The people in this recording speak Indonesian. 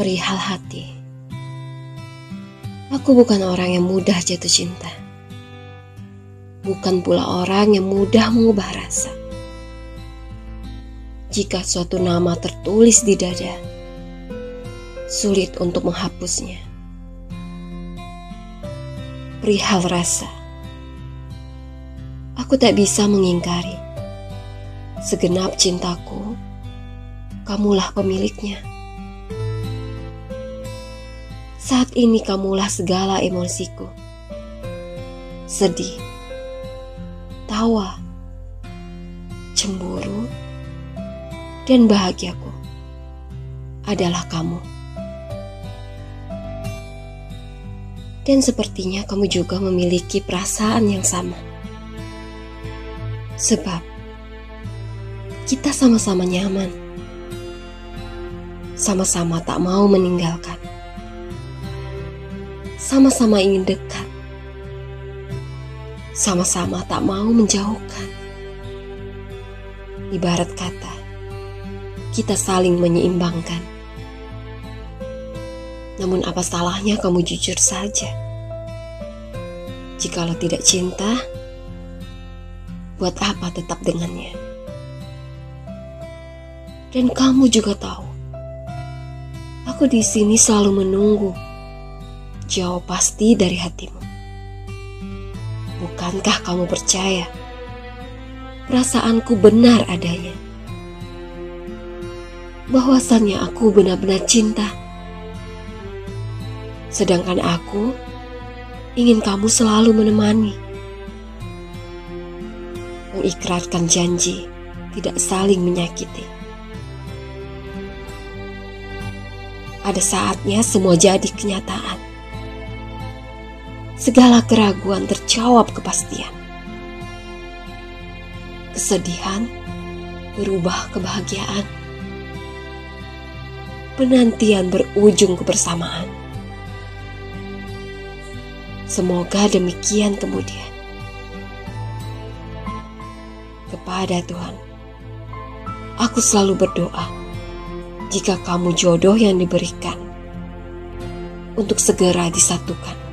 perihal hati. Aku bukan orang yang mudah jatuh cinta. Bukan pula orang yang mudah mengubah rasa. Jika suatu nama tertulis di dada, sulit untuk menghapusnya. Perihal rasa, aku tak bisa mengingkari. Segenap cintaku, kamulah pemiliknya. Saat ini kamulah segala emosiku. Sedih, tawa, cemburu, dan bahagiaku adalah kamu. Dan sepertinya kamu juga memiliki perasaan yang sama. Sebab kita sama-sama nyaman. Sama-sama tak mau meninggalkan sama-sama ingin dekat, sama-sama tak mau menjauhkan. Ibarat kata, kita saling menyeimbangkan. Namun, apa salahnya kamu jujur saja? Jikalau tidak cinta, buat apa tetap dengannya? Dan kamu juga tahu, aku di sini selalu menunggu jawab pasti dari hatimu. Bukankah kamu percaya? Perasaanku benar adanya. Bahwasannya aku benar-benar cinta. Sedangkan aku ingin kamu selalu menemani. Mengikrarkan janji tidak saling menyakiti. Ada saatnya semua jadi kenyataan segala keraguan terjawab kepastian. Kesedihan berubah kebahagiaan. Penantian berujung kebersamaan. Semoga demikian kemudian. Kepada Tuhan, aku selalu berdoa jika kamu jodoh yang diberikan untuk segera disatukan.